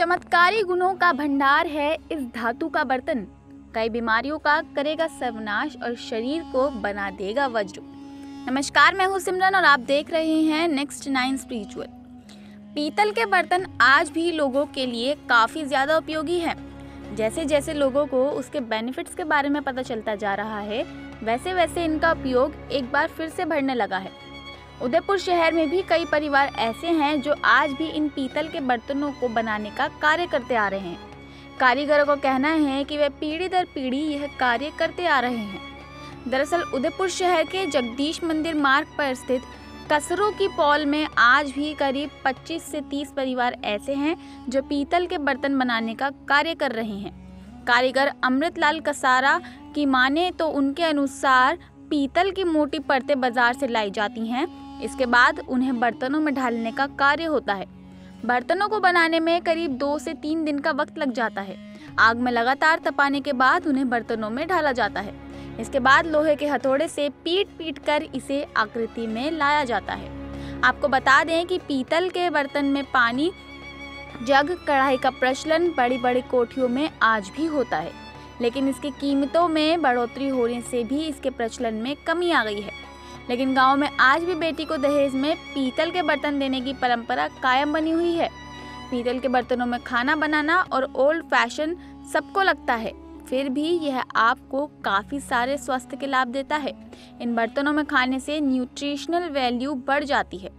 चमत्कारी गुणों का भंडार है इस धातु का बर्तन। कई बीमारियों का करेगा सर्वनाश और शरीर को बना देगा वज्र। नमस्कार, मैं हूँ सिमरन और आप देख रहे हैं नेक्स्ट नाइन स्पिरिचुअल। पीतल के बर्तन आज भी लोगों के लिए काफ़ी ज़्यादा उपयोगी हैं। जैसे जैसे लोगों को उसके बेनिफिट्स के बारे में पता चलता जा रहा है वैसे वैसे इनका उपयोग एक बार फिर से बढ़ने लगा है। उदयपुर शहर में भी कई परिवार ऐसे हैं जो आज भी इन पीतल के बर्तनों को बनाने का कार्य करते आ रहे हैं। कारीगरों का कहना है कि वे पीढ़ी दर पीढ़ी यह कार्य करते आ रहे हैं। दरअसल उदयपुर शहर के जगदीश मंदिर मार्ग पर स्थित कसरों की पॉल में आज भी करीब 25 से 30 परिवार ऐसे हैं जो पीतल के बर्तन बनाने का कार्य कर रहे हैं। कारीगर अमृतलाल कसारा की माने तो उनके अनुसार पीतल की मोटी परतें बाज़ार से लाई जाती हैं। इसके बाद उन्हें बर्तनों में ढालने का कार्य होता है। बर्तनों को बनाने में करीब दो से तीन दिन का वक्त लग जाता है। आग में लगातार तपाने के बाद उन्हें बर्तनों में ढाला जाता है। इसके बाद लोहे के हथौड़े से पीट पीट कर इसे आकृति में लाया जाता है। आपको बता दें कि पीतल के बर्तन में पानी, जग, कढ़ाई का प्रचलन बड़ी बड़ी कोठियों में आज भी होता है। लेकिन इसकी कीमतों में बढ़ोतरी होने से भी इसके प्रचलन में कमी आ गई है। लेकिन गाँव में आज भी बेटी को दहेज में पीतल के बर्तन देने की परंपरा कायम बनी हुई है। पीतल के बर्तनों में खाना बनाना और ओल्ड फ़ैशन सबको लगता है। फिर भी यह आपको काफ़ी सारे स्वास्थ्य के लाभ देता है। इन बर्तनों में खाने से न्यूट्रिशनल वैल्यू बढ़ जाती है।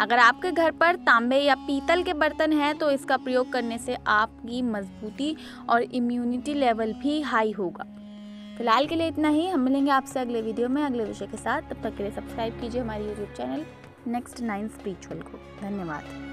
अगर आपके घर पर तांबे या पीतल के बर्तन हैं तो इसका प्रयोग करने से आपकी मजबूती और इम्यूनिटी लेवल भी हाई होगा। फ़िलहाल के लिए इतना ही। हम मिलेंगे आपसे अगले वीडियो में, अगले विषय के साथ। तब तक के लिए सब्सक्राइब कीजिए हमारे YouTube channel next nine spiritual को। धन्यवाद।